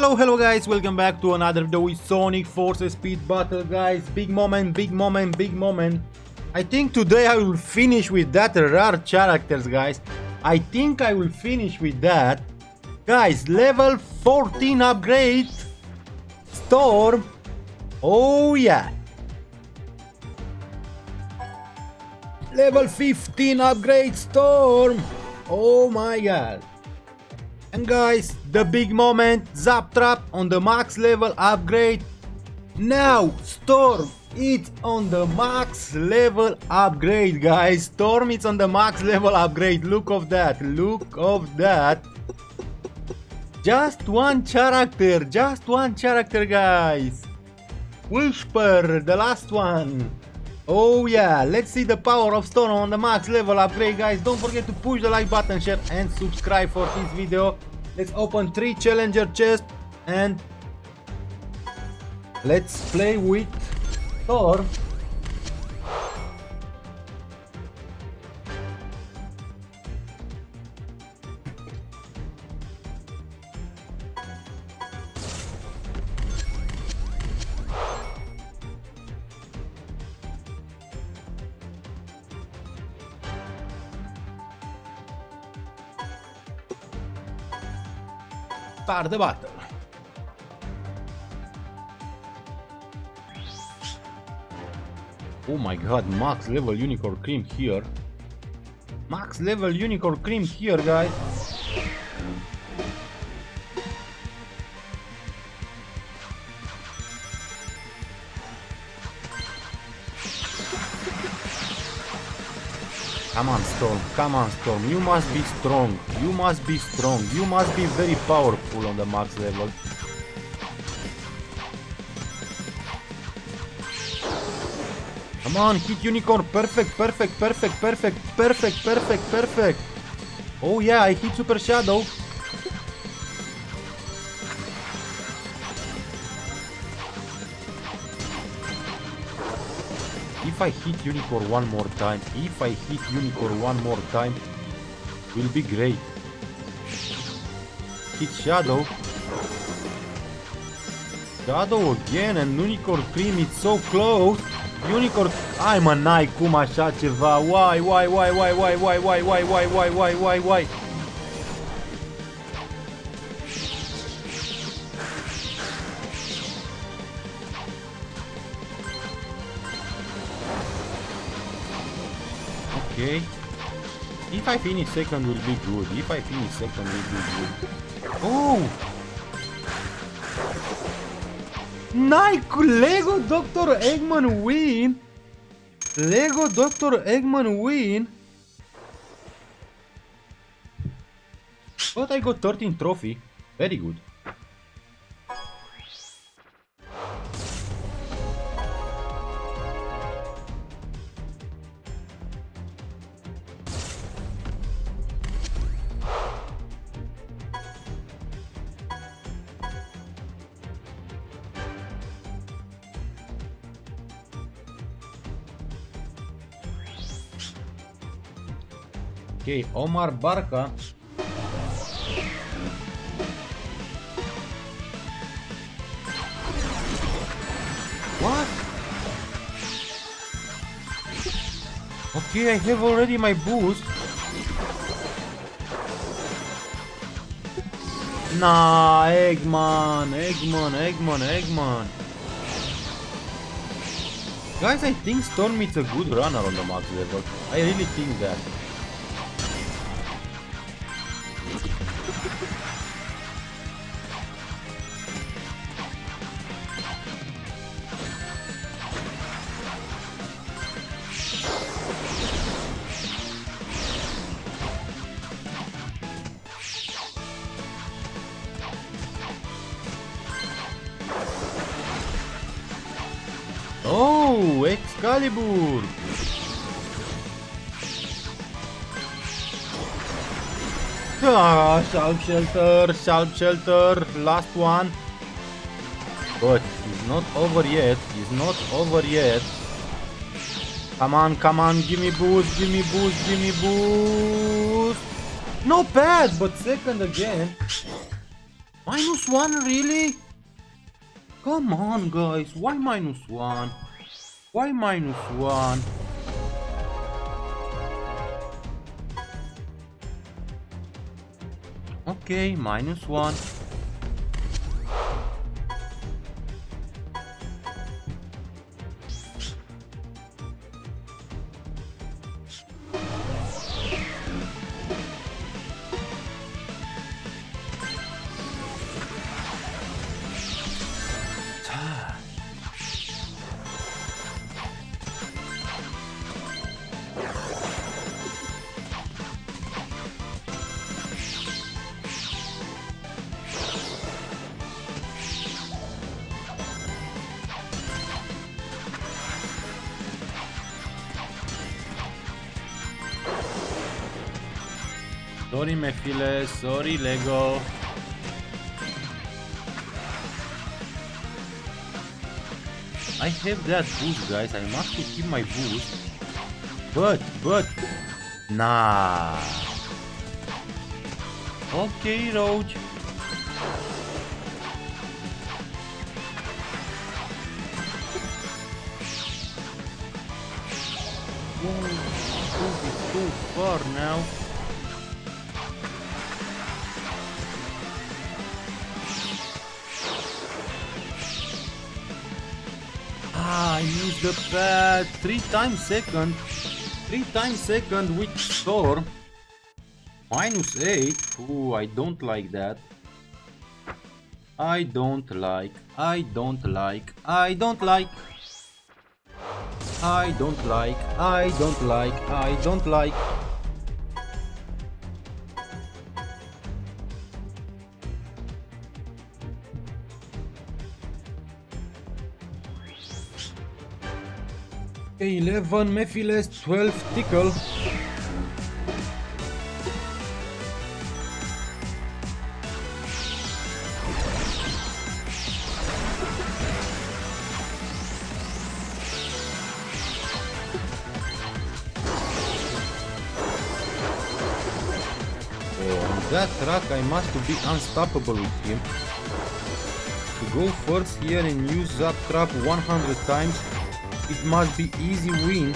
Hello, hello guys, welcome back to another video with Sonic Forces Speed Battle guys. Big moment, big moment, big moment. I think today I will finish with that rare characters guys. I think I will finish with that. Guys, level 14 upgrade. Storm. Oh yeah. Level 15 upgrade Storm. Oh my god. And guys, the big moment, Zap Trap on the max level upgrade. Now, Storm, it's on the max level upgrade, guys. Storm, it's on the max level upgrade. Look of that, look of that. Just one character, just one character, guys. Whisper, the last one. Oh yeah, let's see the power of Storm on the max level upgrade guys. Don't forget to push the like button, share and subscribe for this video. Let's open 3 challenger chests and let's play with Thor. Start the. Oh my god, max level unicorn cream here. Max level unicorn cream here, guys. Come on, Storm. Come on, Storm. You must be strong. You must be strong. You must be very powerful on the max level. Come on, hit unicorn. Perfect, perfect, perfect, perfect, perfect, perfect, perfect. Oh yeah, I hit super shadow. If I hit unicorn one more time, if I hit unicorn one more time, will be great. Hit shadow. Shadow again and unicorn cream is so close. Unicorn, ai mă n-ai cum așa ceva. Why, why, why, why, why, why, why, why, why, why, why, why, why? Okay. If I finish second will be good. If I finish second will be good. Oh! Uh! Nike Lego Dr. Eggman win! Lego Dr. Eggman win! But I got 13 trophy. Very good. Okay, Omar Barca. What? Okay, I have already my boost. Nah, Eggman, Eggman, Eggman, Eggman. Guys, I think Storm is a good runner on the max level. I really think that. Oh, Excalibur! Ah, Sharp Shelter, Sharp Shelter, last one. But it's not over yet, it's not over yet. Come on, come on, give me boost, give me boost, give me boost. Not bad, but second again. Minus one, really? Come on, guys. Why minus one? Why minus one? Okay, minus one. Sorry, Mephile. Sorry, Lego. I have that boost, guys. I must keep my boost. But, but... Nah. Okay, Roach. Too far now. The three times second. Three times second which storm. Minus eight. Ooh, I don't like that. I don't like. I don't like. I don't like. I don't like. I don't like. I don't like. 11 Mephiles, 12 Tikal. That track I must be unstoppable with him. To go first here and use that trap 100 times it must be easy win.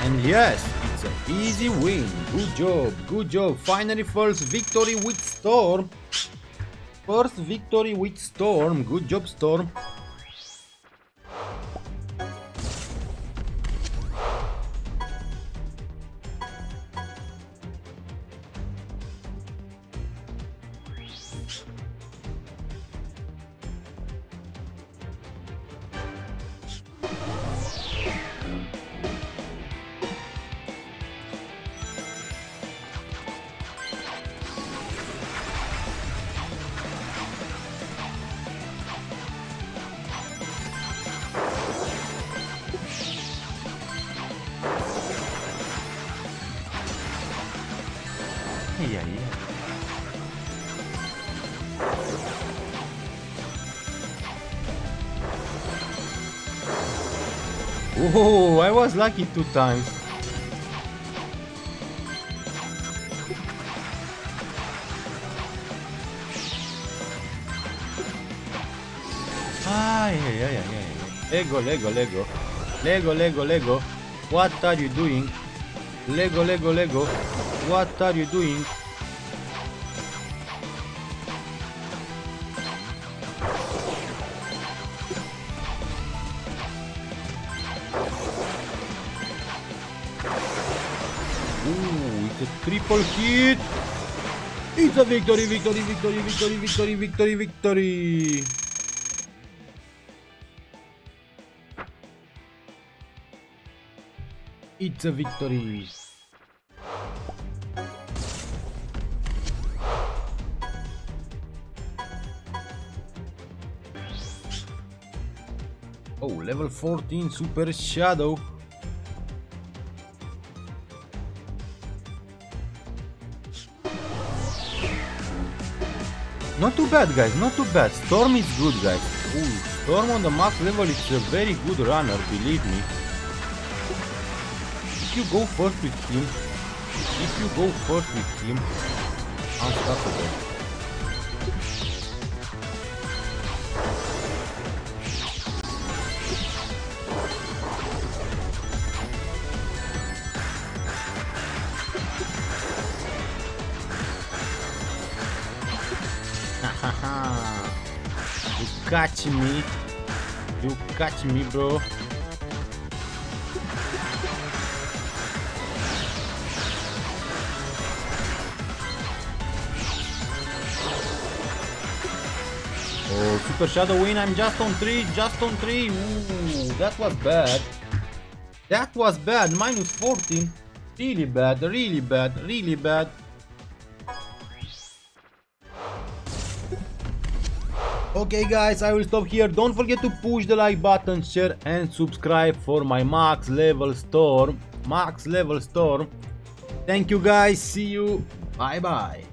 And yes, it's an easy win. Good job, good job. Finally first victory with Storm. First victory with Storm. Good job, Storm. Oh, I was lucky two times. Ah, Ay. Lego, Lego, Lego. Lego, Lego, Lego. What are you doing? Lego, Lego, Lego. What are you doing? Triple hit! It's a victory, victory, victory, victory, victory, victory, victory! It's a victory! Oh, level 14 Super Shadow. Not too bad guys, not too bad. Storm is good guys. Ooh, Storm on the max level is a very good runner, believe me. If you go first with him, if you go first with him, unstoppable. Catch me. You catch me, bro. Oh, Super Shadow win. I'm just on 3, just on 3. Ooh, that was bad. That was bad. Minus 14. Really bad, really bad, really bad. Okay guys, I will stop here. Don't forget to push the like button, share and subscribe for my max level storm. Max level storm. Thank you guys. See you. Bye bye.